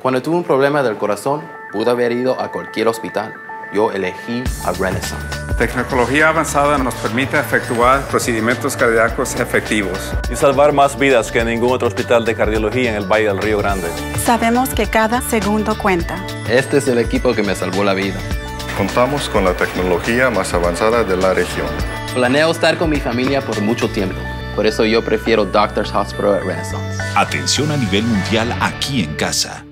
Cuando tuve un problema del corazón, pude haber ido a cualquier hospital. Yo elegí a Renaissance. Tecnología avanzada nos permite efectuar procedimientos cardíacos efectivos. Y salvar más vidas que ningún otro hospital de cardiología en el Valle del Río Grande. Sabemos que cada segundo cuenta. Este es el equipo que me salvó la vida. Contamos con la tecnología más avanzada de la región. Planeo estar con mi familia por mucho tiempo. Por eso yo prefiero Doctors Hospital at Renaissance. Atención a nivel mundial aquí en casa.